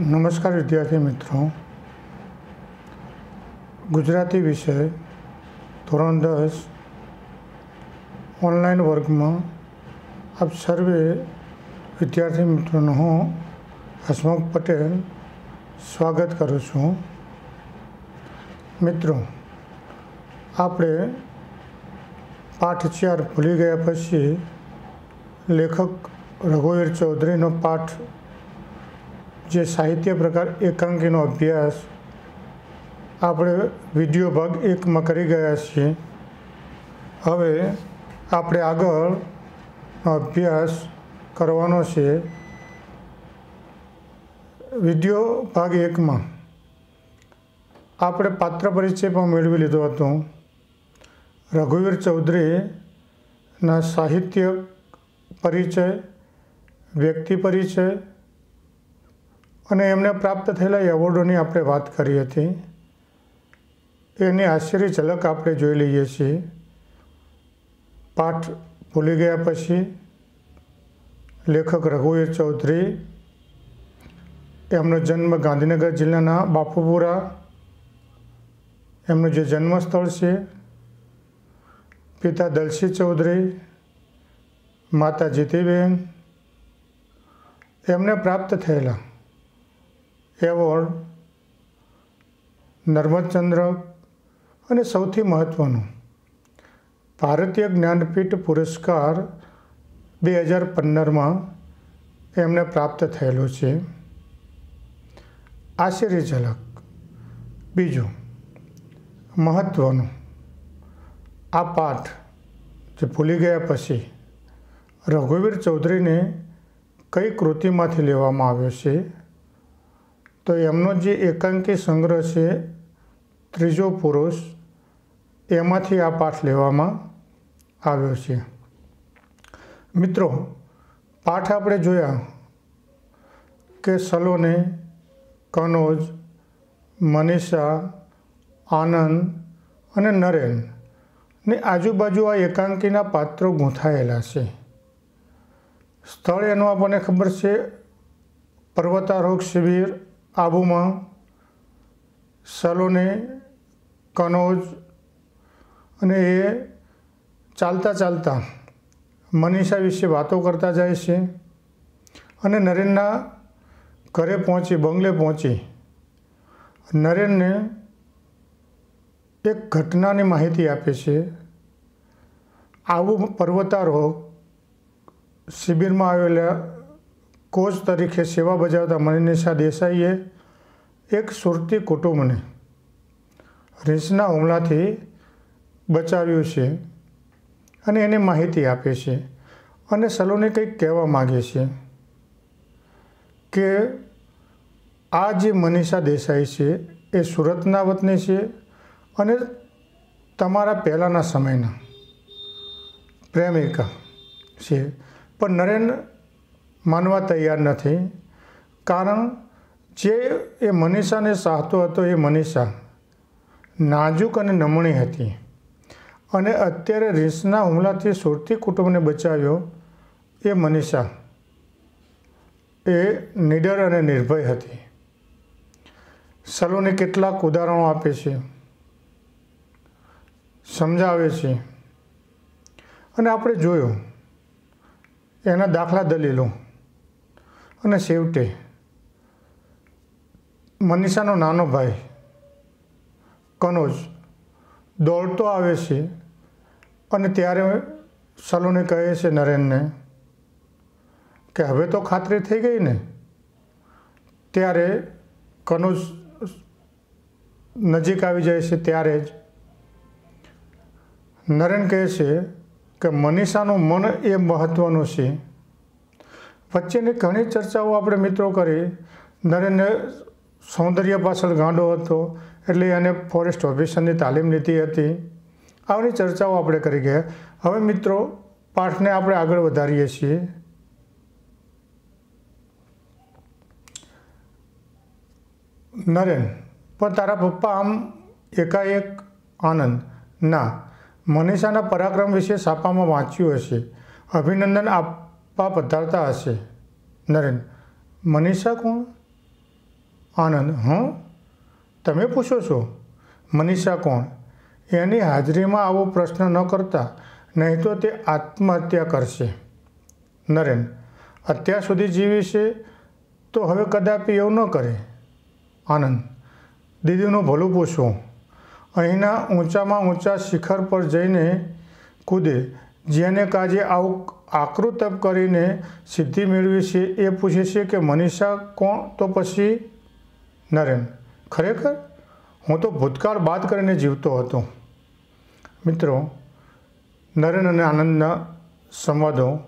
નમસ્કાર વિદ્યાર્થી મિત્રો. ગુજરાતી વિષય ધોરણ દસ ઓનલાઈન વર્ગમાં આપ સર્વે વિદ્યાર્થી મિત્રોનું હું હસમુખ પટેલ સ્વાગત કરું છું. મિત્રો, આપણે પાઠ ચાર ભૂલી ગયા પછી લેખક રઘુવીર ચૌધરીનો પાઠ જે સાહિત્ય પ્રકાર એકાંકીનો અભ્યાસ આપણે વીડિયો ભાગ એકમાં કરી ગયા છીએ, હવે આપણે આગળ અભ્યાસ કરવાનો છે. વીડિયો ભાગ એકમાં આપણે પાત્ર પરિચય પણ મેળવી લીધો હતો. રઘુવીર ચૌધરીના સાહિત્ય પરિચય, વ્યક્તિ પરિચય અને એમને પ્રાપ્ત થયેલા એવોર્ડોની આપણે વાત કરી હતી. એની આશ્ચર્ય ઝલક આપણે જોઈ લઈએ છીએ. પાઠ ભૂલી ગયા પછી લેખક રઘુવીર ચૌધરી, એમનો જન્મ ગાંધીનગર જિલ્લાના બાપુપુરા, એમનું જે જન્મસ્થળ છે, પિતા દલસી ચૌધરી, માતા જીતીબેન, એમને પ્રાપ્ત થયેલા. એવોર્ડ નર્મદચંદ્રક અને સૌથી મહત્ત્વનું ભારતીય જ્ઞાનપીઠ પુરસ્કાર બે હજાર પંદરમાં એમને પ્રાપ્ત થયેલો છે. આશ્ચર્ય બીજું મહત્ત્વનું આ પાઠ જે ભૂલી ગયા પછી રઘુવીર ચૌધરીને કઈ કૃતિમાંથી લેવામાં આવ્યો છે? તો એમનો જે એકાંકી સંગ્રહ છે, ત્રીજો પુરુષ, એમાંથી આ પાઠ લેવામાં આવ્યો છે. મિત્રો, પાઠ આપણે જોયા કે સલોને, કનોજ, મનીષા, આનંદ અને નરેન ને આજુબાજુ આ એકાંકીના પાત્રો ગૂંથાયેલા છે. સ્થળ એનું આપણને ખબર છે, પર્વતારોહક શિબિર આબુમાં સલોને, કનોજ અને એ ચાલતા ચાલતા મનીષા વિશે વાતો કરતા જાય છે અને નરેનના ઘરે પહોંચી, બંગલે પહોંચી. નરેનને એક ઘટનાની માહિતી આપે છે. આવું પર્વતારોહક શિબિરમાં આવેલા કોચ તરીકે સેવા બજાવતા મનીષા દેસાઈએ એક સુરતી કુટુંબને રીંછના હુમલાથી બચાવ્યું છે અને એને માહિતી આપે છે અને સલોને કંઈક કહેવા માગે છે કે આ જે મનીષા દેસાઈ છે એ સુરતના વતની છે અને તમારા પહેલાંના સમયના પ્રેમિકા છે. પણ નરેન માનવા તૈયાર નથી. કારણ જે એ મનીષાને સાહતો હતો એ મનીષા. નાજુક અને નમણી હતી. અને અત્યારે રીસના હુમલાથી સુરતી કુટુંબને બચાવ્યો એ મનીષા. એ નિડર અને નિર્ભય હતી. સલોને કેટલાક ઉદાહરણો આપે છે. સમજાવે છે. અને આપણે જોયું. એના દાખલા દલીલો. અને છેવટે મનીષાનો નાનો ભાઈ, કનોજ, દોડતો આવે છે અને ત્યારે સલોને કહે છે નરેનને કે હવે તો ખાતરી થઈ ગઈ ને? ત્યારે કનોજ નજીક આવી જાય છે ત્યારે જ નરેન કહે છે કે મનીષાનું મન એ મહત્ત્વનું છે. વચ્ચેની ઘણી ચર્ચાઓ આપણે મિત્રો કરી. નરેનને સૌંદર્ય પાછળ ગાંડો હતો, એટલે એને ફોરેસ્ટ ઓફિસરની તાલીમ લીધી હતી. આવી ચર્ચાઓ આપણે કરી ગયા. હવે મિત્રો, પાઠને આપણે આગળ વધારીએ છીએ. નરેન, પણ તારા પપ્પા આમ એકાએક આનંદ? ના. મનીષાના પરાક્રમ વિશે છાપામાં વાંચ્યું હશે. અભિનંદન આપવા પધારતા હશે. નરેન, મનીષા કોણ? આનંદ, હં? તમે પૂછો છો. મનીષા કોણ? એની હાજરીમાં આવો પ્રશ્ન ન કરતા, નહીં તો તે આત્મહત્યા કરશે. નરેન, અત્યાર સુધી જીવી છે તો હવે કદાપી એવું ન કરે. આનંદ, દીદીનું ભલું પૂછવું અહીંના ઊંચામાં ઊંચા શિખર પર જઈને કૂદે, જેને કાજે આવું આકરું તપ કરીને સિદ્ધિ મેળવી છે, એ પૂછે છે કે, મનીષા, કોણ? તો પછી, નરેન. ખરેખર? હું તો ભૂતકાળ બાદ કરીને જીવતો હતો. મિત્રો, નરેન અને આનંદના સંવાદો,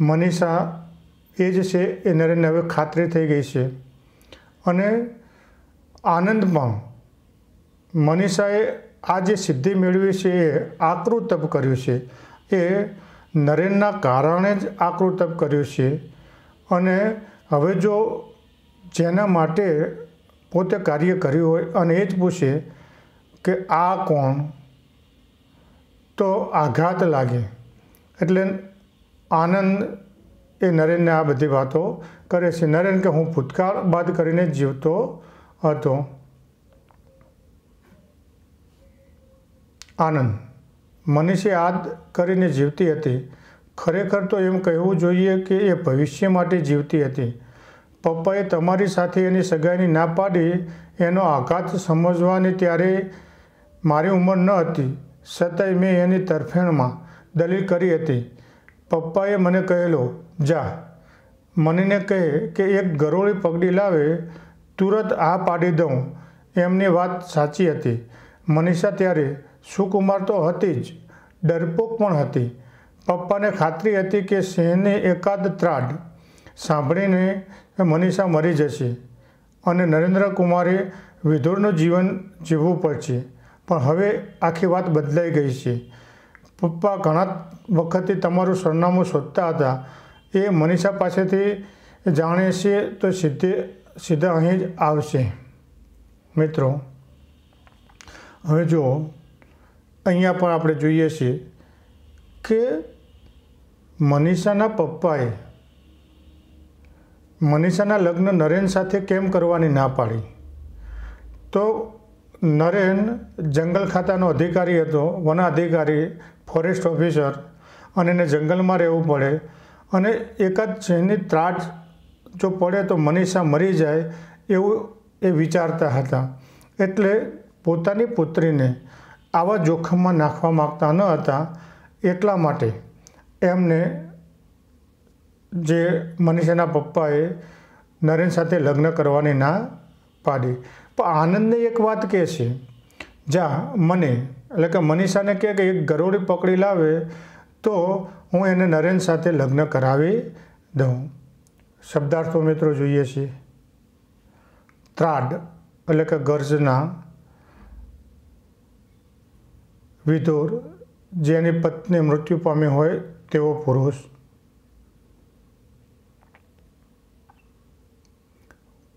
મનીષા એ જ છે, એ નરેનને હવે ખાતરી થઈ ગઈ છે. અને આનંદ પણ. મનીષાએ આ જે સિદ્ધિ મેળવી છે, એ આકરું તપ કર્યું છે. એ નરેનના કારણે જ આકરું તપ કર્યું છે અને હવે જો જેના માટે પોતે કાર્ય કર્યું હોય અને એ જ પૂછે કે આ કોણ, તો આઘાત લાગે. એટલે આનંદ એ નરેનને આ બધી વાતો કરે છે. નરેન કે હું ભૂતકાળ બાદ કરીને જીવતો હતો. આનંદ. મનીષે યાદ કરીને જીવતી હતી. ખરેખર તો એમ કહેવું જોઈએ કે એ ભવિષ્ય માટે જીવતી હતી. પપ્પાએ તમારી સાથે એની સગાઈની ના પાડી એનો આઘાત સમજવાની ત્યારે મારી ઉંમર ન હતી. છતાંય મેં એની તરફેણમાં દલીલ કરી હતી. પપ્પાએ મને કહેલો, જા. મનીને કહે કે એક ગરોળી પગડી લાવે, તુરત આ પાડી દઉં. એમની વાત સાચી હતી. મનીષા ત્યારે સુકુમાર તો હતી જ, ડરપોક પણ હતી. પપ્પાને ખાતરી હતી કે સિંહને એકાદ ત્રાડ સાંભળીને મનીષા મરી જશે અને નરેન્દ્ર કુમારે વિધુરનું જીવન જીવવું પડશે. પણ હવે આખી વાત બદલાઈ ગઈ છે. પપ્પા ઘણા વખતથી તમારું સરનામું શોધતા હતા. એ મનીષા પાસેથી જાણે છે તો સીધે, સીધા અહીં જ આવશે. મિત્રો, હવે જુઓ અહીંયા પણ આપણે જોઈએ છીએ કે મનીષાના પપ્પાએ મનીષાના લગ્ન નરેન સાથે કેમ કરવાની ના પાડી? તો નરેન જંગલ ખાતાનો અધિકારી હતો વન અધિકારી ફોરેસ્ટ ઓફિસર અને એને જંગલમાં રહેવું પડે અને એકાદ સિંહની ત્રાટ જો પડે તો મનીષા મરી જાય એવું એ વિચારતા હતા. એટલે પોતાની પુત્રીને આવા જોખમમાં નાખવા માગતા ન હતા એટલા માટે એમને જે મનીષાના પપ્પાએ નરેન સાથે લગ્ન કરવાની ના પાડી. પણ આનંદને એક વાત કહે છે, જા, મને. એટલે કે મનીષાને કહે કે, એક ગરોળી પકડી લાવે તો હું એને નરેન સાથે લગ્ન કરાવી દઉં. શબ્દાર્થો મિત્રો જોઈએ છીએ ત્રાડ, એટલે કે ગર્જના વિધુર, જેની પત્ની મૃત્યુ પામી હોય તેવો પુરુષ.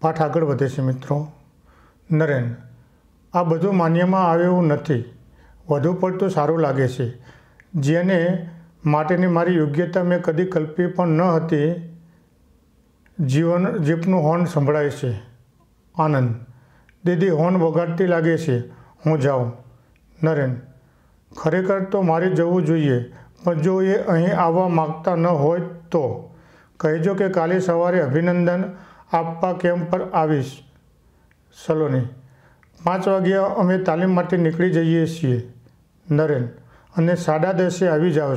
પાઠ આગળ વધે છે મિત્રો. નરેન, આ બધું માન્યમાં આવે એવું નથી. વધુ પડતું સારું લાગે છે. જેને માટેની મારી યોગ્યતા મેં કદી કલ્પી પણ ન હતી. જીવન જીપનું હોર્ન સંભળાય છે. આનંદ, દીદી હોર્ન વગાડતી લાગે છે. હું જાઉં. નરેન ખરેખર તો મારે જવું જોઈએ, પણ જો એ અહીં આવવા માગતા ન હોય તો? કહેજો કે કાલે સવારે અભિનંદન આપવા કેમ્પ પર આવીશ. સલોની, પાંચ વાગ્યા અમે તાલીમ માટે નીકળી જઈએ છીએ, નરેન, અને સાડા દસે આવી જાઓ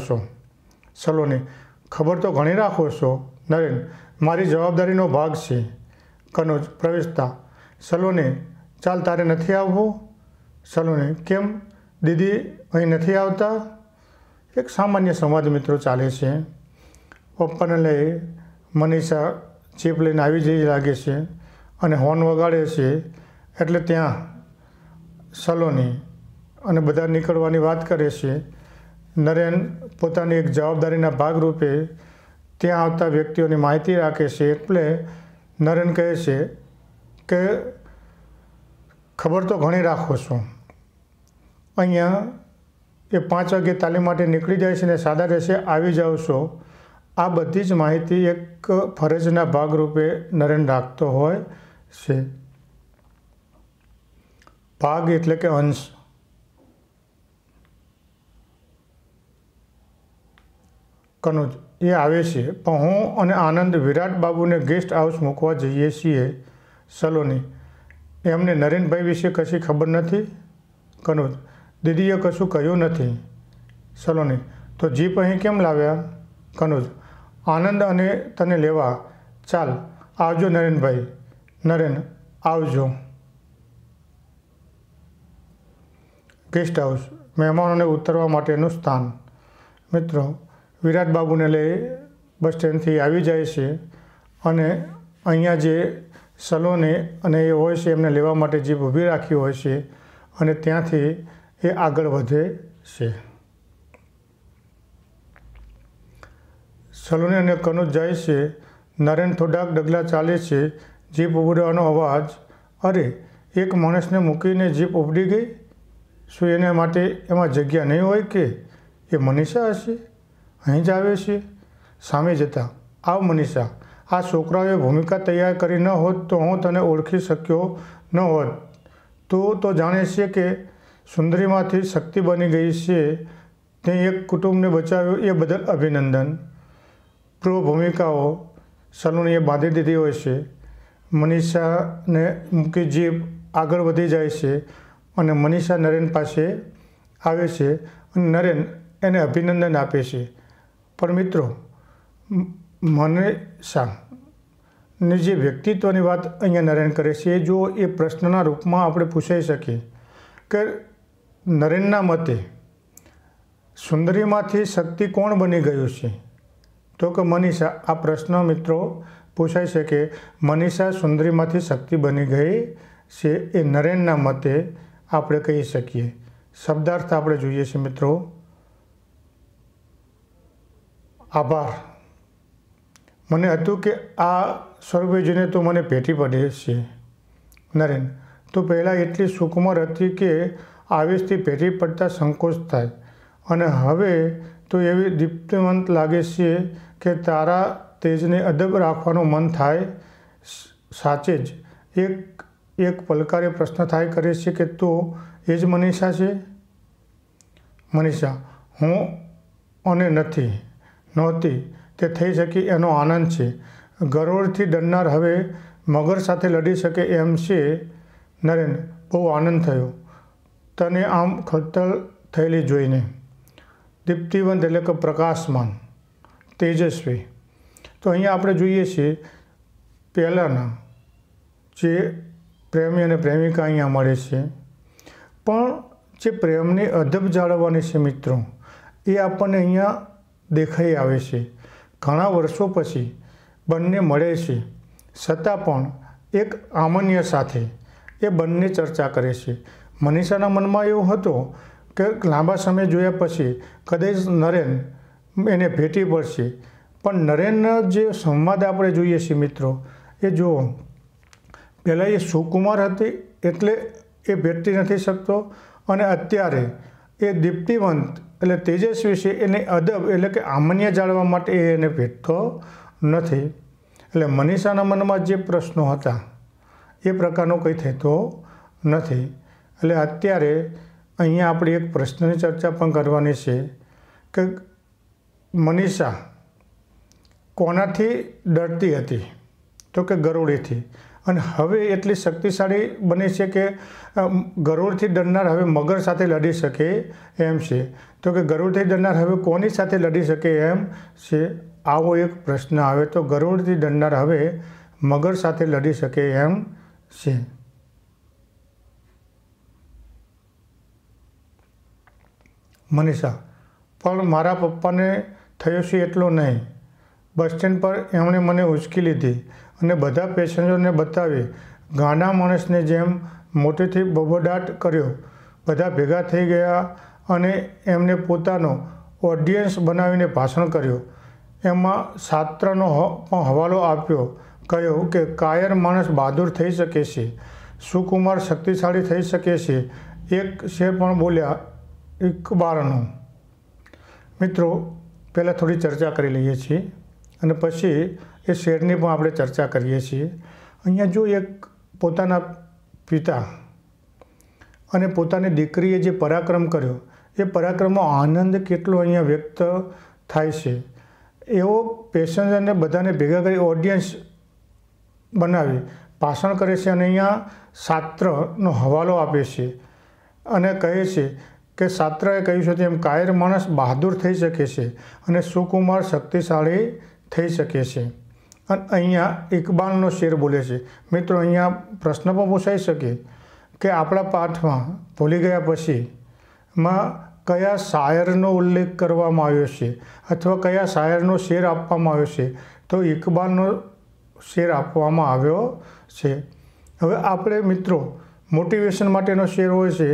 સલોની, ખબર તો ઘણી રાખો છો? નરેન, મારી જવાબદારીનો ભાગ છે. કનોજ, પ્રવેશતા. સલોની, ચાલ તારે નથી આવવું? સલોની, કેમ? દીદી, અહીં નથી આવતા? એક સામાન્ય સંવાદ મિત્રો ચાલે છે. પપ્પાને લઈ મનીષા ચીપ લઈને આવી જઈ લાગે છે અને હોર્ન વગાડે છે. એટલે ત્યાં સલોની અને બધા નીકળવાની વાત કરે છે. નરેન પોતાની એક જવાબદારીના ભાગરૂપે ત્યાં આવતા વ્યક્તિઓની માહિતી રાખે છે. એટલે નરેન કહે છે કે, ખબર તો ઘણી રાખો છો. અહીંયા એ પાંચ વાગે તાલીમ માટે નીકળી જાય છે ને સાદા રહેશે, આવી જાઓ છો. આ બધી જ માહિતી એક ફરજના ભાગરૂપે નરેન રાખતો હોય છે. ભાગ એટલે કે અંશ. કનુજ, એ આવે છે, પણ હું અને આનંદ વિરાટ બાબુને ગેસ્ટ હાઉસ મૂકવા જઈએ છીએ, સલોની. એમને નરેનભાઈ વિશે કશી ખબર નથી? કનુજ દીદીએ કશું કહ્યું નથી. સલોની તો જીપ અહીં કેમ લાવ્યા? કનુજ, આનંદ અને તને લેવા. ચાલ, આવજો નરેનભાઈ. નરેન, આવજો. ગેસ્ટ હાઉસ, મહેમાનોને ઉતરવા માટેનું સ્થાન. મિત્રો, વિરાટ બાબુને લઈ બસ સ્ટેન્ડથી આવી જાય છે અને અહીંયા જે સલોને અને એ હોય છે, એમને લેવા માટે જીપ ઊભી રાખી હોય છે અને ત્યાંથી એ આગળ વધે છે. સલોની અને કનોજ જાય છે. નરેન થોડાક ડગલા ચાલે છે. જીપ ઉભરવાનો અવાજ, અરે, એક માણસને મૂકીને જીપ ઉપડી ગઈ? શું એને માટે એમાં જગ્યા નહીં હોય કે? એ મનીષા હશે? અહીં જ આવે છે? સામે જતાં, આવ મનીષા, આ છોકરાઓએ ભૂમિકા તૈયાર કરી ન હોત તો હું તને ઓળખી શક્યો ન હોત. તું તો જાણે છે કે સુંદરીમાંથી શક્તિ બની ગઈ છે, તે એક કુટુંબને બચાવ્યું એ બદલ અભિનંદન. પૂર્વ ભૂમિકાઓ સલૂનીએ બાંધી દીધી હોય છે. મનીષાને મૂકી જીભ આગળ વધી જાય છે અને મનીષા નરેન પાસે આવે છે અને નરેન એને અભિનંદન આપે છે. પણ મિત્રો, મનીષા, ની જે વ્યક્તિત્વની વાત અહીંયા નરેન કરે છે, એ જો એ પ્રશ્નના રૂપમાં આપણે પૂછાઈ શકીએ કે નરેનના મતે, સુંદરીમાંથી શક્તિ કોણ બની ગયું છે? તો કે મનીષા, આ પ્રશ્ન મિત્રો પૂછાય છે કે મનીષા સુંદરીમાંથી શક્તિ બની ગઈ છે એ નરેનના મતે આપણે કહી શકીએ. શબ્દાર્થ આપણે જોઈએ છીએ મિત્રો. આભાર. મને હતું કે આ સ્વરૂપે જોઈને તું મને ભેટી પડે છે. નરેન, તું પહેલાં એટલી સુકુમાર હતી કે આવેશથી ભેટી પડતા સંકોચ થાય. અને હવે તો એવી દીપ્તવંત લાગે છે કે તારા તેજને અદબ રાખવાનું મન થાય સાચે જ. એક એક પલકારે પ્રશ્ન થાય કરે છે કે તું એ જ મનીષા છે? મનીષા, હું અને નથી, નહોતી. તે થઈ શકી એનો આનંદ છે. ગરોળથી ડરનાર હવે મગર સાથે લડી શકે એમ છે. નરેન, બહુ આનંદ થયો. તને આમ ખતલ થયેલી જોઈને. દીપ્તિવંત એટલે કે પ્રકાશમાન, તેજસ્વી. તો અહીંયા આપણે જોઈએ છીએ પહેલાંના જે પ્રેમી અને પ્રેમિકા અહીંયા મળે છે. પણ જે પ્રેમની અદબ જાળવવાની છે મિત્રો, એ આપણને અહીંયા દેખાઈ આવે છે. ઘણા વર્ષો પછી બંને મળે છે, છતાં પણ એક આમન્ય સાથે એ બંને ચર્ચા કરે છે. મનીષાના મનમાં એવું હતું કે લાંબા સમય જોયા પછી કદાચ નરેન એને ભેટી પડશે. પણ નરેનનો જે સંવાદ આપણે જોઈએ છીએ મિત્રો, એ જુઓ. પહેલાં એ સુકુમાર હતી એટલે એ ભેટી નથી શકતો અને અત્યારે એ દીપ્તિવંત એટલે તેજસ્વી છે એને અદબ એટલે કે આમન્ય જાળવા માટે એને ભેટતો નથી. એટલે મનીષાના મનમાં જે પ્રશ્નો હતા, એ પ્રકારનો કંઈ થતો નથી. એટલે અત્યારે અહીંયા આપણે એક પ્રશ્નની ચર્ચા પણ કરવાની છે કે મનીષા કોનાથી ડરતી હતી? તો કે ગરોળીથી અને હવે એટલી શક્તિશાળી બની છે કે ગરુડથી ડરનાર હવે મગર સાથે લડી શકે એમ છે. તો કે ગરુડથી ડરનાર હવે કોની સાથે લડી શકે એમ છે? આવો એક પ્રશ્ન આવે તો ગરુડથી ડરનાર હવે મગર સાથે લડી શકે એમ છે. મનીષા, પણ મારા પપ્પાને થયો છે એટલો નહીં. બસ સ્ટેન્ડ પર એમણે મને ઉચકી લીધી અને બધા પેસેન્જરને બતાવી ગાંડા માણસને જેમ મોટેથી બબડાટ કર્યો, બધા ભેગા થઈ ગયા અને એમને પોતાનો ઓડિયન્સ બનાવીને ભાષણ કર્યો. એમાં શાસ્ત્રનો પણ હવાલો આપ્યો, કહ્યો કે કાયર માણસ બહાદુર થઈ શકે છે, સુકુમાર શક્તિશાળી થઈ શકે છે. એક શેર પણ બોલ્યા ઇકબારનો મિત્રો, પહેલાં થોડી ચર્ચા કરી લઈએ છીએ અને પછી એ શેરની પણ આપણે ચર્ચા કરીએ છીએ. અહીંયા જો એક પોતાના પિતા અને પોતાની દીકરીએ જે પરાક્રમ કર્યો, એ પરાક્રમનો આનંદ કેટલો અહીંયા વ્યક્ત થાય છે. એવો પેસેન્જરને બધાને ભેગા કરી ઓડિયન્સ બનાવી, ભાષણ કરે છે અને અહીંયા શાસ્ત્રનો હવાલો આપે છે અને કહે છે કે સાત્રાએ કહ્યું છે તેમ કાયર માણસ બહાદુર થઈ શકે છે અને સુકુમાર શક્તિશાળી થઈ શકે છે. અને અહીંયા ઇકબાલનો શેર બોલે છે. મિત્રો, અહીંયા પ્રશ્ન પણ પૂછાઈ શકે કે આપણા પાઠમાં ભૂલી ગયા પછી માં કયા શાયરનો ઉલ્લેખ કરવામાં આવ્યો છે અથવા કયા શાયરનો શેર આપવામાં આવ્યો છે? તો ઇકબાલનો શેર આપવામાં આવ્યો છે. હવે આપણે મિત્રો મોટિવેશન માટેનો શેર હોય છે.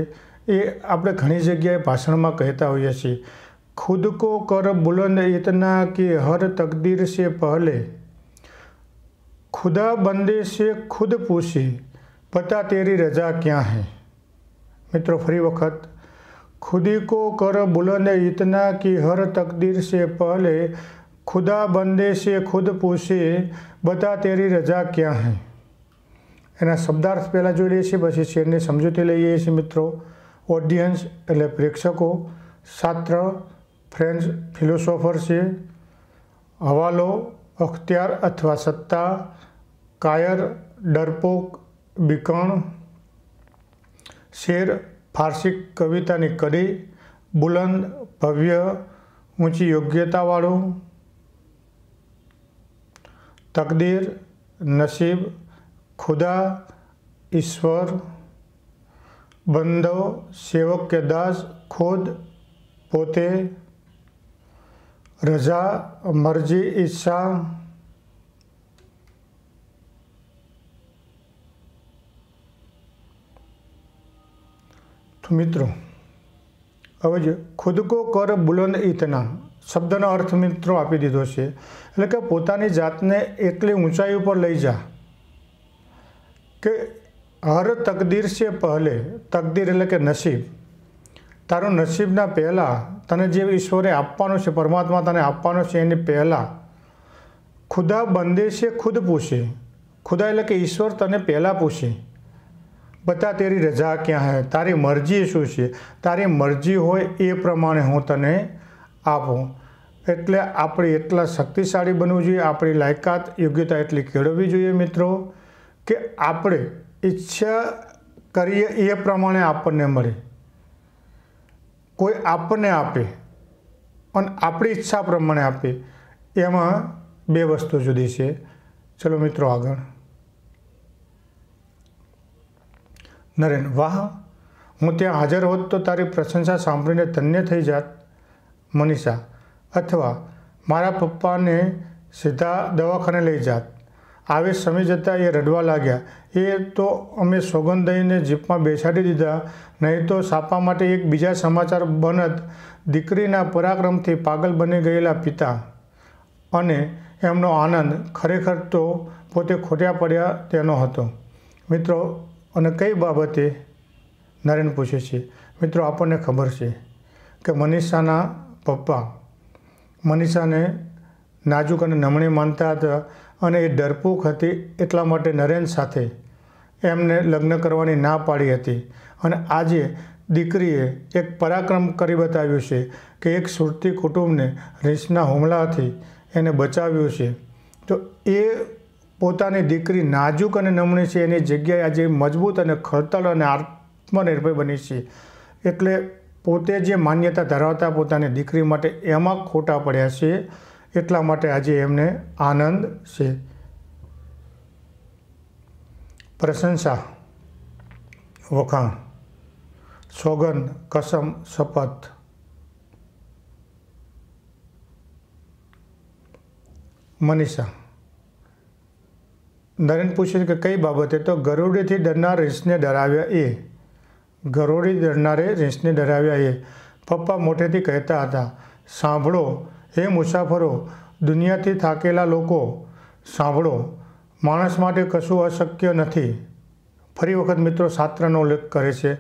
એ આપણે ઘણી જગ્યાએ ભાષણમાં કહેતા હોઈએ છીએ. ખુદ કો કર બુલંદ ઇતના કે હર તકદીર સે પહેલે. ખુદા બંદે સે ખુદ પૂછી, પતા તેરી રજા ક્યાં હૈ? મિત્રો, ફરી વખત, ખુદી કો કર બુલંદ ઇતના કે હર તકદીર સે પહેલે, ખુદા બંદે સે ખુદ પૂછે, બતા તેરી રજા ક્યાં હૈ? એના શબ્દાર્થ પહેલાં જોઈ લઈએ છીએ, પછી શેરની સમજૂતી લઈએ છીએ મિત્રો. ઓડિયન્સ એટલે પ્રેક્ષકો છાત્ર ફ્રેન્ચ ફિલોસોફર છે, હવાલો, અખ્તિયાર અથવા સત્તા, કાયર, ડરપોક, બીકણ, શેર, ફારસી કવિતાની કડી, બુલંદ, ભવ્ય, ઊંચી યોગ્યતાવાળું, તકદીર, નસીબ, ખુદા, ઈશ્વર બંધો, સેવક કે દાસ, ખુદ, પોતે, રજા, મરજી, ઈચ્છા મિત્રો, હવે જો ખુદ કો કર બુલંદ ઇતના શબ્દનો અર્થ મિત્રો આપી દીધો છે. એટલે કે પોતાની જાતને એટલી ઊંચાઈ ઉપર લઈ જા. કે હર તકદીર છે પહેલે, તકદીર એટલે કે નસીબ. તારું નસીબના પહેલાં તને જે ઈશ્વરે આપવાનું છે, પરમાત્મા તને આપવાનો છે, એની પહેલાં ખુદા બંદે છે ખુદ પૂછે. ખુદા એટલે કે ઈશ્વર તને પહેલાં પૂછે. બતા તેરી રજા ક્યાં હે? તારી મરજી શું છે? તારી મરજી હોય એ પ્રમાણે હું તને આપું. એટલે આપણે એટલા શક્તિશાળી બનવું જોઈએ, આપણી લાયકાત, યોગ્યતા એટલી કેળવવી જોઈએ મિત્રો, કે આપણે ઈચ્છા કરીએ એ પ્રમાણે આપણને મળે. કોઈ આપણને આપે અને આપણી ઈચ્છા પ્રમાણે આપે, એમાં બે વસ્તુ જુદી છે. ચલો મિત્રો આગળ. નરેન, વાહ! હું ત્યાં હાજર હોત તો તારી પ્રશંસા સાંભળીને ધન્ય થઈ જાત, મનીષા. અથવા મારા પપ્પાને સીધા દવાખાને લઈ જાત. આવે સમય જતાં એ રડવા લાગ્યા. એ તો અમે સોગંદ દઈને જીપમાં બેસાડી દીધા, નહીં તો સાપા માટે એક બીજા સમાચાર બનત દીકરીના પરાક્રમથી પાગલ બની ગયેલા પિતા. અને એમનો આનંદ ખરેખર તો પોતે ખોટ્યા પડ્યા તેનો હતો. મિત્રો, અને કઈ બાબતે? નરેન પૂછે છે, મિત્રો, આપણને ખબર છે કે મનીષાના પપ્પા, મનીષાને નાજુક અને નમણી માનતા હતા. અને એ ડરપોક હતી એટલા માટે નરેન સાથે એમને લગ્ન કરવાની ના પાડી હતી. અને આજે દીકરીએ એક પરાક્રમ કરી બતાવ્યું છે કે એક સુરતી કુટુંબને રીંછના હુમલાથી એને બચાવ્યું છે. તો એ પોતાની દીકરી નાજુક અને નમણી છે, એની જગ્યાએ આજે મજબૂત અને ખડતલ અને આત્મનિર્ભર બની છે. એટલે પોતે જે માન્યતા ધરાવતા પોતાની દીકરી માટે એમાં ખોટા પડ્યા છે. એટલા માટે આજે એમને આનંદ છે. પ્રશંસા, વખાણ સોગન કસમ, શપથ. મનીષા, નરેન પૂછે છે કે કઈ બાબતે? તો ગરુડીથી ડરનાર રીંસને ડરાવ્યા એ. ગરોડી ડરનારે રીંસને ડરાવ્યા એ. પપ્પા મોટેથી કહેતા હતા, સાંભળો હે મુસાફરો, દુનિયાથી થાકેલા લોકો, સાંભળો, માણસ માટે કશું અશક્ય નથી. ફરી વખત મિત્રો શાસ્ત્રનો ઉલ્લેખ કરે છે.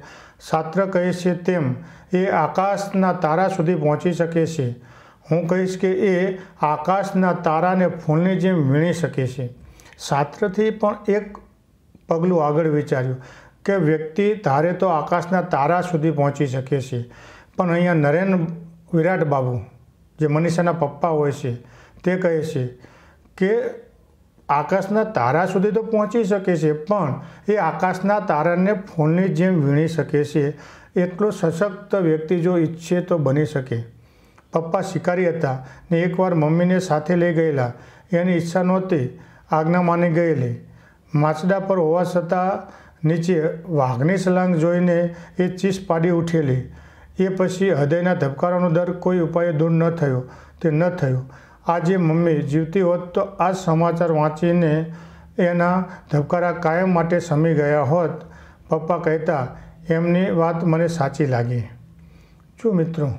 શાસ્ત્ર કહે છે તેમ, એ આકાશના તારા સુધી પહોંચી શકે છે. હું કહીશ કે એ આકાશના તારાને ફૂલની જેમ વીણી શકે છે. શાસ્ત્રથી પણ એક પગલું આગળ વિચાર્યું કે વ્યક્તિ ધારે તો આકાશના તારા સુધી પહોંચી શકે છે. પણ અહીંયા નરેન વિરાટ બાબુ જે મનીષાના પપ્પા હોય છે, તે કહે છે કે આકાશના તારા સુધી તો પહોંચી શકે છે, પણ એ આકાશના તારાને ફોનની જેમ વીણી શકે છે. એટલો સશક્ત વ્યક્તિ જો ઈચ્છે તો બની શકે. પપ્પા શિકારી હતા ને એકવાર મમ્મીને સાથે લઈ ગયેલા. એની ઈચ્છા નહોતી, આજ્ઞા માની ગયેલી. માછડા પર હોવા છતાં નીચે વાઘની સલાંગ જોઈને એ ચીસ પાડી ઉઠેલી. એ પછી હૃદયના ધબકારાનો દર કોઈ ઉપાય દૂર ન થયો. તે ન થયો. આજે મમ્મી જીવતી હોત તો આ સમાચાર વાંચીને એના ધબકારા કાયમ માટે સમી ગયા હોત. પપ્પા કહેતા, એમની વાત મને સાચી લાગી. શું મિત્રો,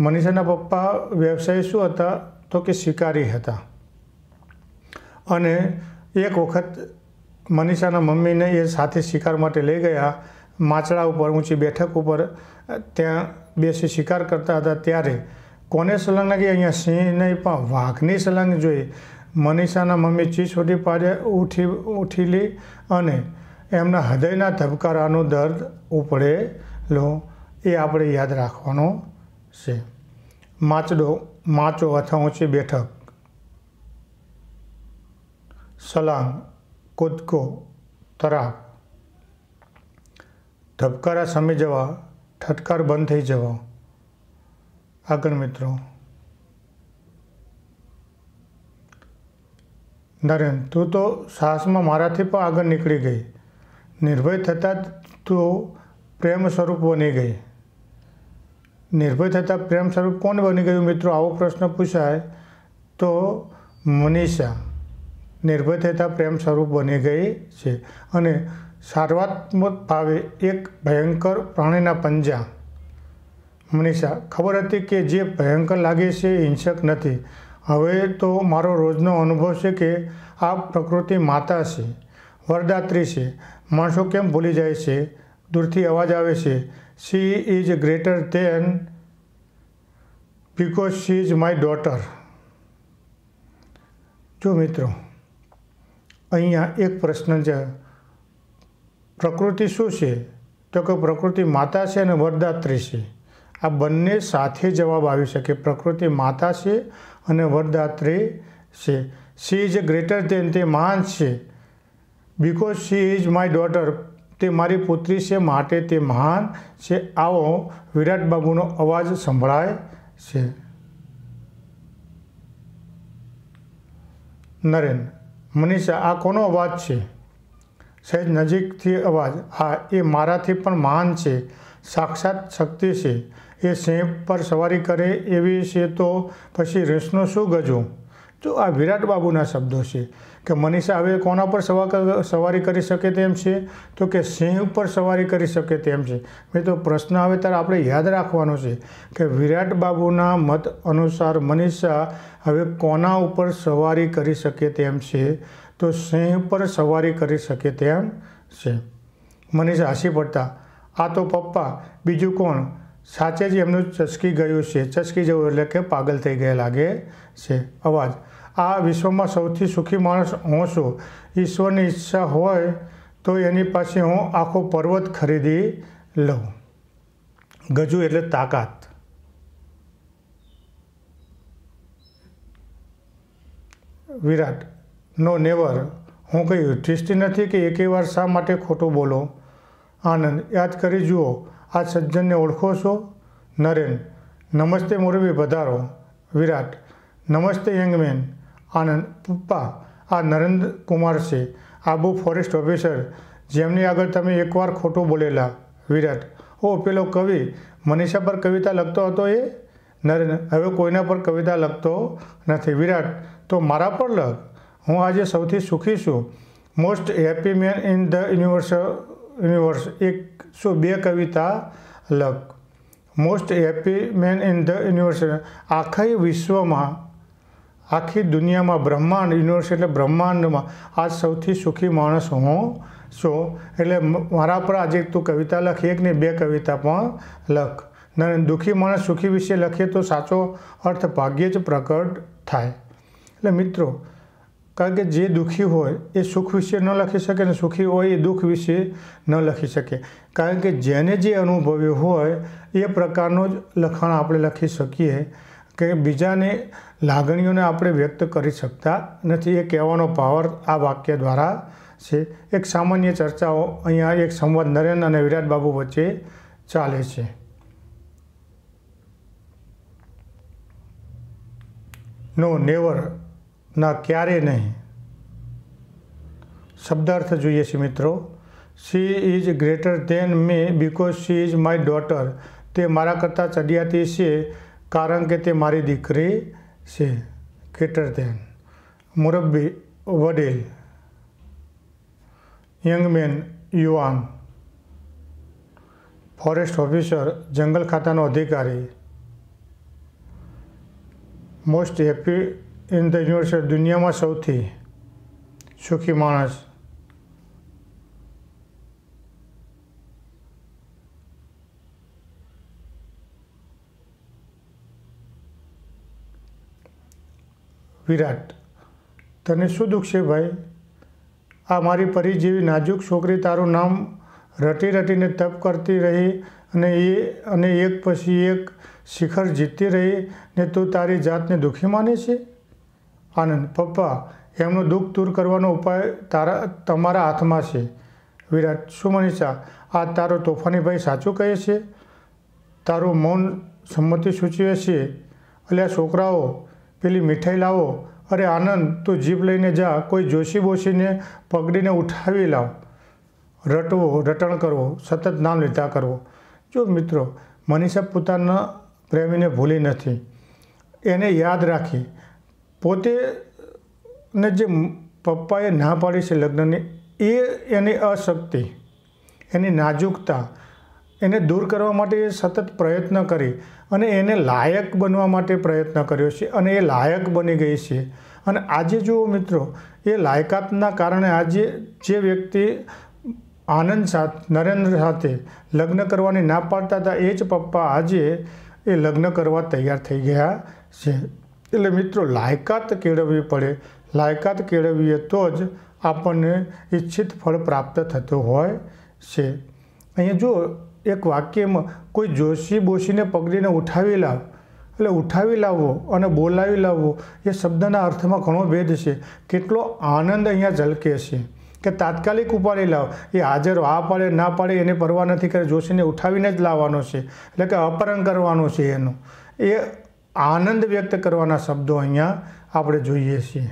મનીષાના પપ્પા વ્યવસાય શું હતા? તો કે શિકારી હતા. અને એક વખત મનીષાના મમ્મીને એ સાથે શિકાર માટે લઈ ગયા. માચડા ઉપર, ઊંચી બેઠક ઉપર ત્યાં બેસી શિકાર કરતા હતા ત્યારે કોને સલંગ લાગી? અહીંયા સિંહ નહીં, પણ વાઘની સલંગ જોઈ મનીષાના મમ્મી ચીસ ઉઠી પાડે, ઉઠી, ઉઠીલી અને એમના હૃદયના ધબકારાનું દર્દ ઉપડે લો, એ આપણે યાદ રાખવાનો છે. માચડો, માચો અથવા ઊંચી બેઠક. સલાંગ, કૂદકો, તરાપ. ધબકારા સમી જવા, ઠટકાર બંધ થઈ જવા. આગળ મિત્રો. નરેન તું તો સાહસમાં મારાથી પણ આગળ નીકળી ગઈ. નિર્ભય થતાં તું પ્રેમ સ્વરૂપ બની ગઈ. નિર્ભય થતાં પ્રેમ સ્વરૂપ કોણ બની ગયું મિત્રો? આવો પ્રશ્ન પૂછાય તો મનીષા. નિર્ભય થતાં પ્રેમ સ્વરૂપ બની ગઈ છે. અને સાર્વાત્મક ભાવે એક ભયંકર પ્રાણીના પંજા. મનીષા, ખબર હતી કે જે ભયંકર લાગે છે એ હિંસક નથી. હવે તો મારો રોજનો અનુભવ છે કે આ પ્રકૃતિ માતા છે, વરદાત્રી છે. માણસો કેમ ભૂલી જાય છે? દૂરથી અવાજ આવે છે she is greater than because she is my daughter જો મિત્રો, અહીંયા એક પ્રશ્ન છે. પ્રકૃતિ શું છે? તો કે પ્રકૃતિ માતા છે અને વરદાત્રી છે. આ બંને સાથે જવાબ આવી શકે. પ્રકૃતિ માતા છે અને વરદાત્રી છે. સી ઇઝ ગ્રેટર દેન તે મહાન છે. Because she is my daughter તે મારી પુત્રી છે, માટે તે મહાન છે. આવો વિરાટ બાબુનો અવાજ સંભળાય છે. નરેન, મનીષા, આ કોનો અવાજ છે? સહેજ નજીકથી અવાજ હા એ મારાથી પણ મહાન છે, સાક્ષાત શક્તિ છે. એ સિંહ પર સવારી કરે એવી છે તો પછી રેસનું શું ગજવું તો આ વિરાટ બાબુના શબ્દો છે કે મનીષા હવે કોના પર સવારી કરી શકે તેમ છે? તો કે સિંહ ઉપર સવારી કરી શકે તેમ છે? મેં તો પ્રશ્ન આવે ત્યારે આપણે યાદ રાખવાનો છે કે વિરાટ બાબુના મત અનુસાર મનીષા હવે કોના ઉપર સવારી કરી શકે તેમ છે? તો સિંહ પર સવારી કરી શકે તેમ છે. મનીષ હાસી પડતા, આ તો પપ્પા, બીજું કોણ? સાચે જ એમનું ચસકી ગયું છે. ચસકી જવું એટલે કે પાગલ થઈ ગયા લાગે છે. અવાજ, આ વિશ્વમાં સૌથી સુખી માણસ હું છું. ઈશ્વરની ઈચ્છા હોય તો એની પાસે હું આખો પર્વત ખરીદી લઉં. ગજુ એટલે તાકાત. વિરાટ નો નેવર. હું કંઈ યુધિષ્ઠિર નથી કે એકે વાર શા માટે ખોટું બોલો? આનંદ, યાદ કરી જુઓ, આ સજ્જનને ઓળખો છો? નરેન, નમસ્તે મોરબી પધારો. વિરાટ, નમસ્તે યંગમેન. આનંદ, પપ્પા, આ નરેન્દ્ર કુમાર છે, આબુ ફોરેસ્ટ ઓફિસર, જેમની આગળ તમે એકવાર ખોટું બોલેલા. વિરાટ, ઓ, પેલો કવિ, મનીષા પર કવિતા લખતો હતો એ? નરેન, હવે કોઈના પર કવિતા લખતો નથી. વિરાટ, તો મારા પર લખ. હું આજે સૌથી સુખી છું. Most happy man in the universe universe એક શું બે કવિતા લખ. Most happy man in the universe આખા વિશ્વમાં, આખી દુનિયામાં બ્રહ્માંડ યુનિવર્સ એટલે બ્રહ્માંડમાં આ સૌથી સુખી માણસ હું છું. એટલે મારા પર આજે તું કવિતા લખ, એક ને બે કવિતા પણ લખ. ને દુઃખી માણસ સુખી વિશે લખીએ તો સાચો અર્થ ભાગ્યે જ પ્રકટ થાય. એટલે મિત્રો કારણ કે જે દુઃખી હોય એ સુખ વિશે ન લખી શકે અને સુખી હોય એ દુઃખ વિશે ન લખી શકે. કારણ કે જેને જે અનુભવ્યું હોય એ પ્રકારનું જ લખાણ આપણે લખી શકીએ કે બીજાને લાગણીઓને આપણે વ્યક્ત કરી શકતા નથી. એ કહેવાનો પાવર આ વાક્ય દ્વારા છે. એક સામાન્ય ચર્ચાઓ અહીંયા એક સંવાદ નરેન અને વિરાટબાબુ વચ્ચે ચાલે છે. No, never. ના ક્યારે નહીં. શબ્દાર્થ જોઈએ છે મિત્રો. She is greater than me because she is my daughter તે મારા કરતાં ચડિયાતી છે કારણ કે તે મારી દીકરી છે. ગ્રેટર ધેન મુરબ્બી, વડીલ. યંગમેન યુવાન. ફોરેસ્ટ ઓફિસર જંગલ ખાતાનો અધિકારી. Most happy in the universe દુનિયામાં સૌથી સુખી માણસ વિરાટ. તને શું દુઃખ છે ભાઈ? આ મારી પરી જેવી નાજુક છોકરી તારું નામ રટી રટીને તપ કરતી રહી અને એ અને એક પછી એક શિખર જીતતી રહી ને તું તારી જાતને દુઃખી માને છે? આનંદ. પપ્પા, એમનું દુઃખ દૂર કરવાનો ઉપાય તારા, તમારા હાથમાં છે. વિરાટ, શું મનીષા, આ તારો તોફાનીભાઈ સાચું કહે છે? તારું મૌન સંમતિ સૂચવે છે. અલ્યા, છોકરાઓ, પેલી મીઠાઈ લાવો. અરે, આનંદ, તું જીપ લઈને જા. કોઈ જોશી બોશીને પગડીને ઉઠાવી લાવ. રટવો, રટણ કરવો, સતત નામ લીધા કરવો. જો મિત્રો, મનીષા પોતાના પ્રેમીને ભૂલી નથી. એને યાદ રાખી. પોતે, ને જે પપ્પાએ ના પાડી છે લગ્નની, એ એની અશક્તિ, એની નાજુકતા, એને દૂર કરવા માટે એ સતત પ્રયત્ન કરી અને એને લાયક બનવા માટે પ્રયત્ન કર્યો છે અને એ લાયક બની ગઈ છે. અને આજે જુઓ મિત્રો, એ લાયકાતના કારણે આજે જે વ્યક્તિ આનંદ સાથે, નરેન્દ્ર સાથે લગ્ન કરવાની ના પાડતા હતા, એ જ પપ્પા આજે એ લગ્ન કરવા તૈયાર થઈ ગયા છે. એટલે મિત્રો, લાયકાત કેળવવી પડે. લાયકાત કેળવીએ તો જ આપણને ઈચ્છિત ફળ પ્રાપ્ત થતું હોય છે. અહીંયા જો એક વાક્યમાં કોઈ જોશી બોશીને પકડીને ઉઠાવી લાવ, એટલે ઉઠાવી લાવવો અને બોલાવી લાવવો એ શબ્દના અર્થમાં ઘણો ભેદ છે. કેટલો આનંદ અહીંયા ઝલકે છે કે તાત્કાલિક ઉપાડી લાવ. એ હાજર આ પાડે, ના પાડે, એને પરવા નથી કરે. જોશીને ઉઠાવીને જ લાવવાનો છે. એટલે કે અપહરણ કરવાનું છે એનું. એ આનંદ વ્યક્ત કરવાના શબ્દો અહીંયા આપણે જોઈએ છીએ.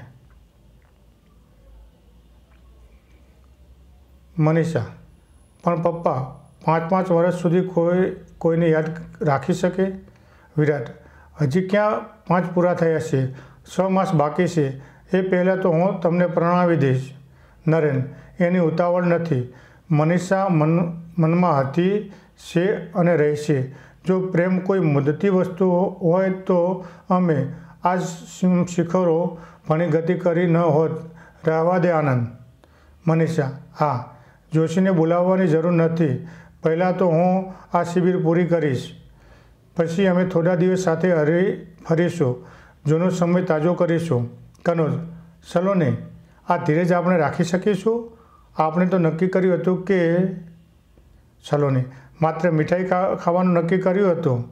મનીષા, પણ પપ્પા, પાંચ પાંચ વર્ષ સુધી કોઈ, કોઈને યાદ રાખી શકે? વિરાટ, હજી ક્યાં પાંચ પૂરા થયા છે? છ માસ બાકી છે. એ પહેલાં તો હું તમને પ્રણાવી દઈશ. નરેન, એની ઉતાવળ નથી. મનીષા મન, મનમાં હતી, છે અને રહેશે. જો પ્રેમ કોઈ મુદતી વસ્તુ હોય તો અમે આ શિખરો ભણી ગતિ કરી ન હોત. રહેવા દે આનંદ. મનીષા, હા, જોશીને બોલાવવાની જરૂર નથી. પહેલાં તો હું આ શિબિર પૂરી કરીશ. પછી અમે થોડા દિવસ સાથે હરી, ફરીશું. જૂનો સમય તાજો કરીશું. કનોજ સલોને આ ધીરજ આપણે રાખી શકીશું? આપણે તો નક્કી કર્યું હતું કે સલોને માત્ર મીઠાઈ ખાવાનું નક્કી કર્યું હતું.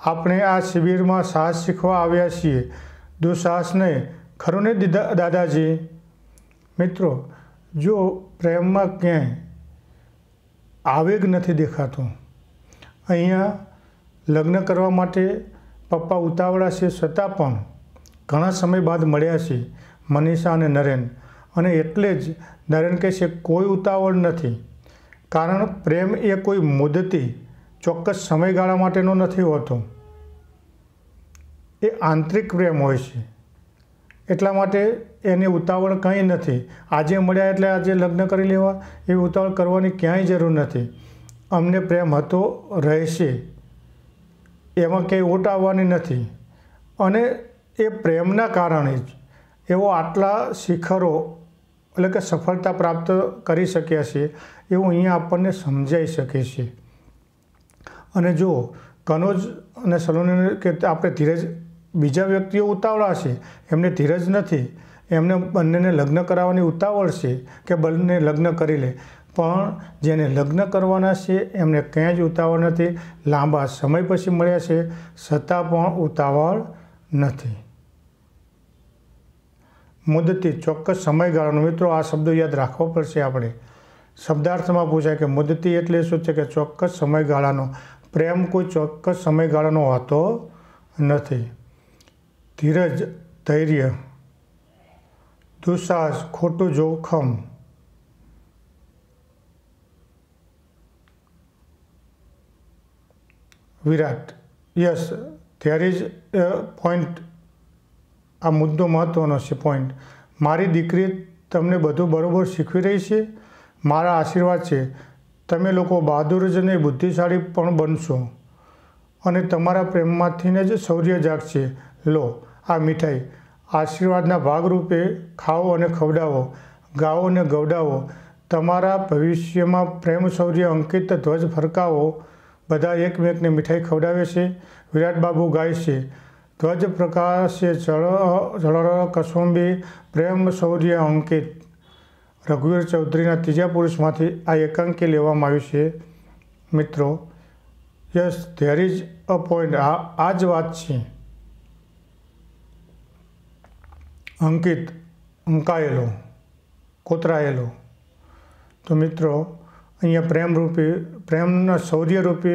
આપણે આ શિબિરમાં સાહસ શીખવા આવ્યા છીએ. દુઃસાહસ નહીં, ખરું ને દીદા, દાદાજી? મિત્રો, જો પ્રેમમાં ક્યાંય આવેગ નથી દેખાતો? અહીંયા લગ્ન કરવા માટે પપ્પા ઉતાવળા છે છતાં પણ ઘણા સમય બાદ મળ્યા છે, મનીષા અને નરેન. અને એટલે જ નરેન કહે છે, કોઈ ઉતાવળ નથી. કારણ પ્રેમ એ કોઈ મુદતી, ચોક્કસ સમયગાળા માટેનો નથી હોતો. એ આંતરિક પ્રેમ હોય છે. એટલા માટે એની ઉતાવળ કંઈ નથી. આજે મળ્યા એટલે આજે લગ્ન કરી લેવા એવી ઉતાવળ કરવાની ક્યાંય જરૂર નથી. અમને પ્રેમ હતો, રહેશે. એમાં ક્યાંય ઓટ આવવાની નથી. અને એ પ્રેમના કારણે જ એવો આટલા શિખરો, એટલે કે સફળતા પ્રાપ્ત કરી શક્યા છે એવું અહીંયા આપણને સમજાઈ શકે છે. અને જો કનોજ અને સલોની કે આપણે ધીરજ બીજા વ્યક્તિઓ ઉતાવળા છે એમને ધીરજ નથી, એમને બંનેને લગ્ન કરાવવાની ઉતાવળ છે કે બંને લગ્ન કરી લે. પણ જેને લગ્ન કરવાના છે, એમને ક્યાંય જ ઉતાવળ નથી. લાંબા સમય પછી મળ્યા છે, છતાં પણ ઉતાવળ નથી. મુદતી ચોક્કસ સમયગાળાનો મિત્રો, આ શબ્દો યાદ રાખવો પડશે આપણે. શબ્દાર્થમાં પૂછાય કે મુદતી એટલે શું છે કે ચોક્કસ સમયગાળાનો? પ્રેમ કોઈ ચોક્કસ સમયગાળાનો હોતો નથી. ધીરજ, ધૈર્ય, દુસાહસ, ખોટું જોખમ, વિરાટ, યસ, ધેર ઇઝ પોઈન્ટ. આ મુદ્દો મહત્ત્વનો છે, પોઈન્ટ. મારી દીકરી તમને બધું બરાબર શીખવી રહી છે? મારા આશીર્વાદ છે. તમે લોકો બહાદુર જ નહીં બુદ્ધિશાળી પણ બનશો. અને તમારા પ્રેમમાંથીને જ શૌર્ય જાગશે. લો, આ મીઠાઈ. આશીર્વાદના ભાગરૂપે ખાઓ અને ખવડાવો. ગાઓ અને ગવડાવો. તમારા ભવિષ્યમાં પ્રેમ, શૌર્ય, અંકિત, ધ્વજ ફરકાવો. બધા એકમેકને મીઠાઈ ખવડાવે છે. વિરાટ બાબુ ગાય છે. ધ્વજ પ્રકાશે જળ જળ કસુંબી. પ્રેમ, શૌર્ય, અંકિત. રઘુવીર ચૌધરીના ત્રીજા પુરુષમાંથી આ એકાંકી લેવામાં આવ્યું છે. મિત્રો, yes there is a point આ આ જ વાત છે. અંકિત અંકાયેલો કોતરાયેલો. તો મિત્રો, અહીંયા પ્રેમરૂપી, પ્રેમના શૌર્યરૂપી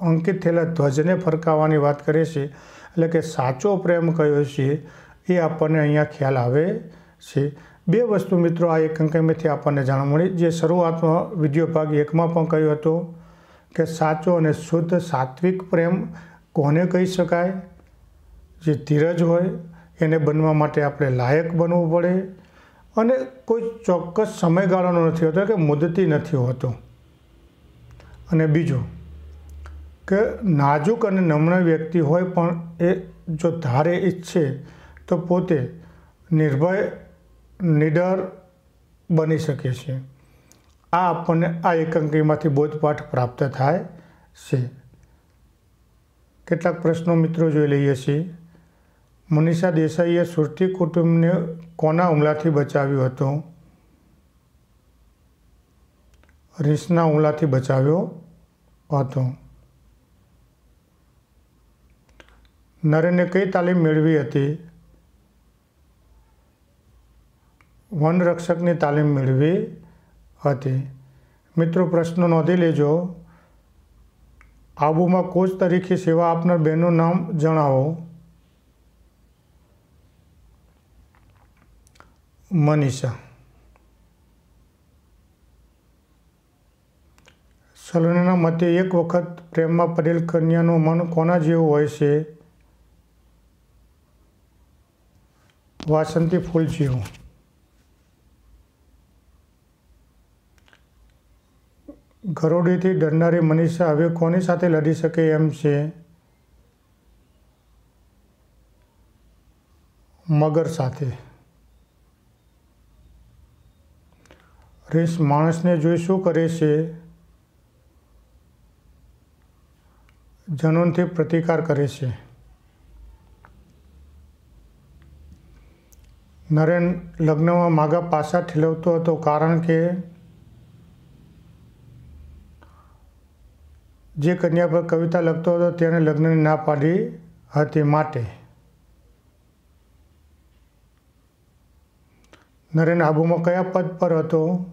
અંકિત થયેલા ધ્વજને ફરકાવવાની વાત કરે છે. એટલે કે સાચો પ્રેમ કયો છે, એ આપણને અહીંયા ખ્યાલ આવે છે. બે વસ્તુ મિત્રો આ એક અંકમાંથી આપણને જાણવા મળી. જે શરૂઆતમાં વીડિયો ભાગ એકમાં પણ કહ્યું હતું કે સાચો અને શુદ્ધ સાત્વિક પ્રેમ કોને કહી શકાય? જે ધીરજ હોય એને બનવા માટે આપણે લાયક બનવું પડે. અને કોઈ ચોક્કસ સમયગાળાનો નથી હોતો કે મુદતી નથી હોતો. અને બીજું કે નાજુક અને નમ્ર વ્યક્તિ હોય પણ એ જો ધારે ઈચ્છે તો પોતે નિર્ભય નિડર બની શકે છે. આ આપણને આ એકાંકીમાંથી બોધપાઠ પ્રાપ્ત થાય છે. કેટલાક પ્રશ્નો મિત્રો જોઈ લઈએ છીએ. મનીષા દેસાઈએ સુરતી કુટુંબને કોના હુમલાથી બચાવ્યું હતું? રીસના હુમલાથી બચાવ્યો હતો. નરેને કઈ તાલીમ મેળવી હતી? વનરક્ષકની તાલીમ મેળવી હતી. મિત્રો, પ્રશ્નો નોંધી લેજો. આબુમાં કોચ તરીકે સેવા આપનાર બહેનનું નામ જણાવો. મનીષા. સલોનીના મતે એક વખત પ્રેમમાં પડેલ કન્યાનું મન કોના જેવું હોય છે? વાસંતી ફૂલ જેવું ગરોડીથી ડરનારી મનીષા હવે કોની સાથે લડી શકે એમ છે? મગર સાથે. રીસ માણસને જોઈ શું કરે છે? જનોનથી પ્રતિકાર કરે છે. નરેન લગ્નમાં માગા પાછા ઠેલવતો હતો કારણ કે જે કન્યા પર કવિતા લખતો હતો તેને લગ્નની ના પાડી હતી માટે. નરેન આબુમાં કયા પદ પર હતો?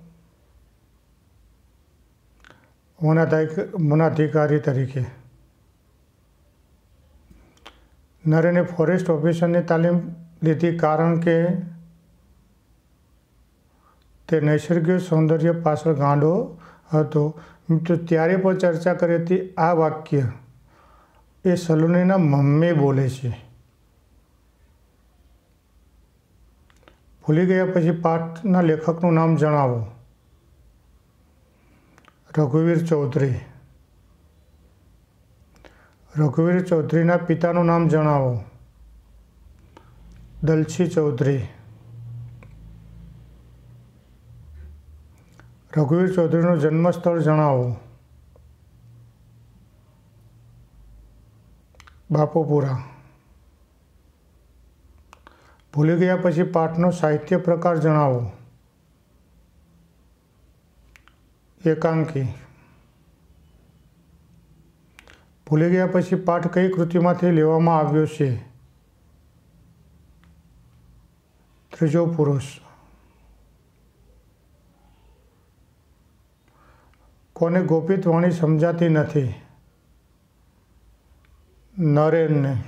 વનાધિકારી તરીકે. નરેને ફોરેસ્ટ ઓફિસરની તાલીમ લીધી કારણ કે તે નૈસર્ગિક સૌંદર્ય પાછળ ગાંડો હતો. મિત્રો, ત્યારે પણ ચર્ચા કરી હતી આ વાક્ય. એ સલોનીના મમ્મી બોલે છે. ભૂલી ગયા પછી પાઠના લેખકનું નામ જણાવો. રઘુવીર ચૌધરી. રઘુવીર ચૌધરીના પિતાનું નામ જણાવો. દલછી ચૌધરી. રઘુવીર ચૌધરીનું જન્મસ્થળ જણાવો. બાપુપુરા. ભૂલી ગયા પછી પાઠનો સાહિત્ય પ્રકાર જણાવો. એકાંકી. ભૂલી ગયા પછી પાઠ કઈ કૃતિમાંથી લેવામાં આવ્યો છે? ત્રીજો પુરુષ. કોને ગોપિત વાણી સમજાતી નથી? નરેનને.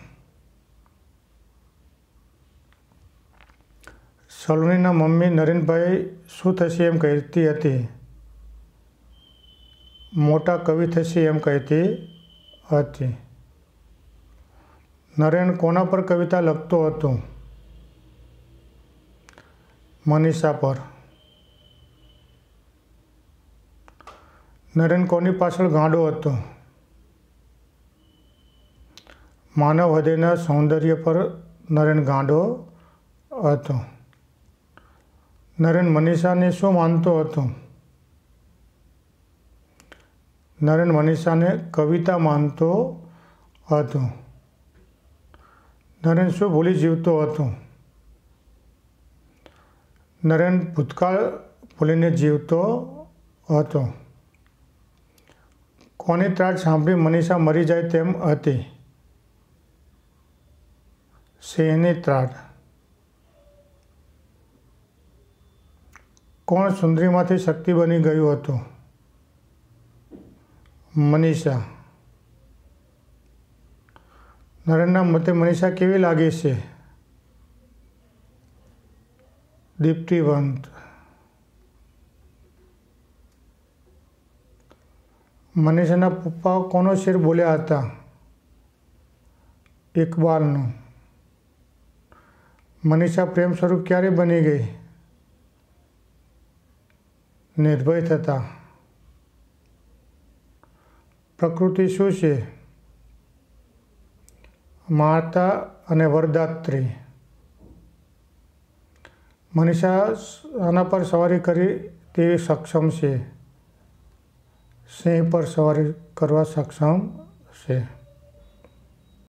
સલોનીના મમ્મી નરેનભાઈ શું થશે એમ કહેતી હતી? મોટા કવિ થશે એમ કહેતી હતી. નરેન કોના પર કવિતા લખતો હતો? મનીષા પર. નરેન કોની પાછળ ગાંડો હતો? માનવ હૃદયના સૌંદર્ય પર નરેન ગાંડો હતો. નરેન મનીષાને શું માનતો હતો? નરેન મનીષાને કવિતા માનતો હતો. નરેન શું ભૂલી જીવતો હતો? નરેન ભૂતકાળ ભૂલીને જીવતો હતો. કોની ત્રાટ સાંભળી મનીષા મરી જાય તેમ હતી? સિંહની ત્રાટ કોણ સુંદરીમાંથી શક્તિ બની ગયું હતું? મનીષા. નરેનના મતે મનીષા કેવી લાગે છે? દીપ્તિવંત. મનીષાના પપ્પા કોનો શેર બોલ્યા હતા? ઇકબાલનો. મનીષા પ્રેમ સ્વરૂપ ક્યારે બની ગઈ? નિર્ભય થતા. પ્રકૃતિ શું છે? માતા અને વરદાત્રી. મનીષા આના પર સવારી કરી તેવી સક્ષમ છે. સિંહ પર સવારી કરવા સક્ષમ છે.